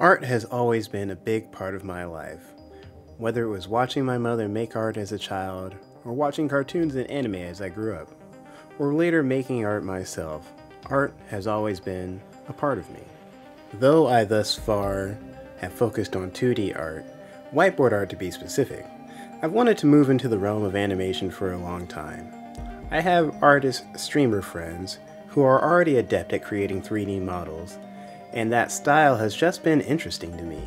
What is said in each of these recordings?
Art has always been a big part of my life. Whether it was watching my mother make art as a child, or watching cartoons and anime as I grew up, or later making art myself, art has always been a part of me. Though I thus far have focused on 2D art, whiteboard art to be specific, I've wanted to move into the realm of animation for a long time. I have artist streamer friends who are already adept at creating 3D models, and that style has just been interesting to me.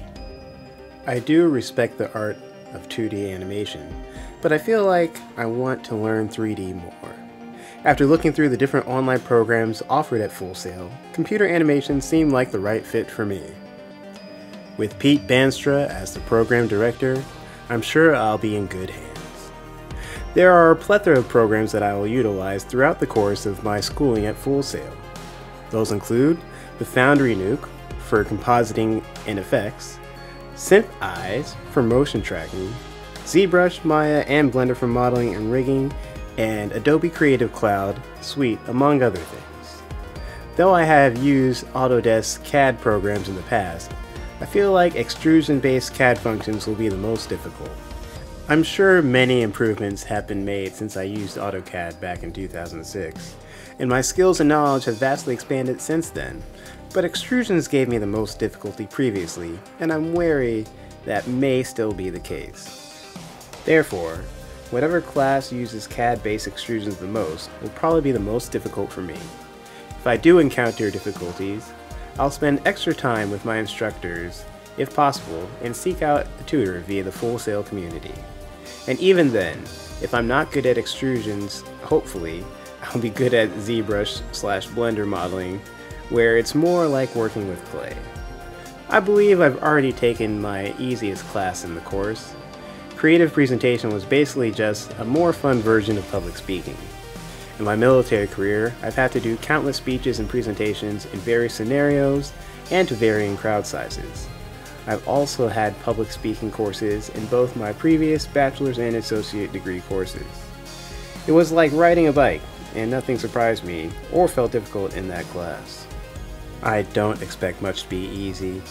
I do respect the art of 2D animation, but I feel like I want to learn 3D more. After looking through the different online programs offered at Full Sail, computer animation seemed like the right fit for me. With Pete Banstra as the program director, I'm sure I'll be in good hands. There are a plethora of programs that I will utilize throughout the course of my schooling at Full Sail. Those include the Foundry Nuke for compositing and effects, Synth Eyes for motion tracking, ZBrush, Maya, and Blender for modeling and rigging, and Adobe Creative Cloud Suite, among other things. Though I have used Autodesk CAD programs in the past, I feel like extrusion-based CAD functions will be the most difficult. I'm sure many improvements have been made since I used AutoCAD back in 2006, and my skills and knowledge have vastly expanded since then, but extrusions gave me the most difficulty previously, and I'm wary that may still be the case. Therefore, whatever class uses CAD-based extrusions the most will probably be the most difficult for me. If I do encounter difficulties, I'll spend extra time with my instructors, if possible, and seek out a tutor via the Full Sail community. And even then, if I'm not good at extrusions, hopefully, I'll be good at ZBrush slash Blender modeling, where it's more like working with clay. I believe I've already taken my easiest class in the course. Creative presentation was basically just a more fun version of public speaking. In my military career, I've had to do countless speeches and presentations in various scenarios and to varying crowd sizes. I've also had public speaking courses in both my previous bachelor's and associate degree courses. It was like riding a bike, and nothing surprised me or felt difficult in that class. I don't expect much to be easy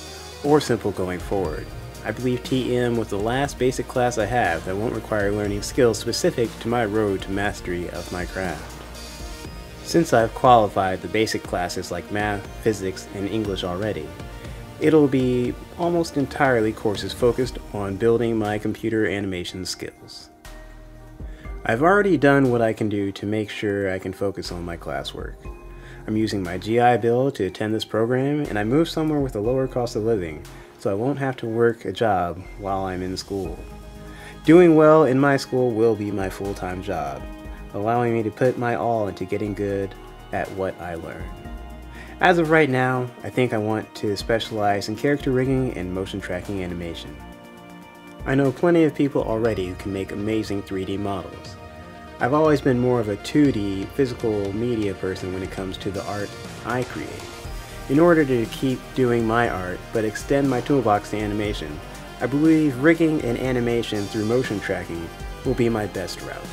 or simple going forward. I believe TM was the last basic class I have that won't require learning skills specific to my road to mastery of my craft. Since I've qualified the basic classes like math, physics, and English already, It'll be almost entirely courses focused on building my computer animation skills. I've already done what I can do to make sure I can focus on my classwork. I'm using my GI Bill to attend this program, and I moved somewhere with a lower cost of living, so I won't have to work a job while I'm in school. Doing well in my school will be my full-time job, allowing me to put my all into getting good at what I learn. As of right now, I think I want to specialize in character rigging and motion tracking animation. I know plenty of people already who can make amazing 3D models. I've always been more of a 2D physical media person when it comes to the art I create. In order to keep doing my art but extend my toolbox to animation, I believe rigging and animation through motion tracking will be my best route.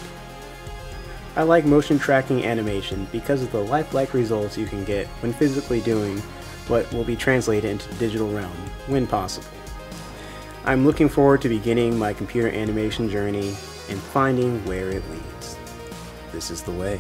I like motion tracking animation because of the lifelike results you can get when physically doing what will be translated into the digital realm when possible. I'm looking forward to beginning my computer animation journey and finding where it leads. This is the way.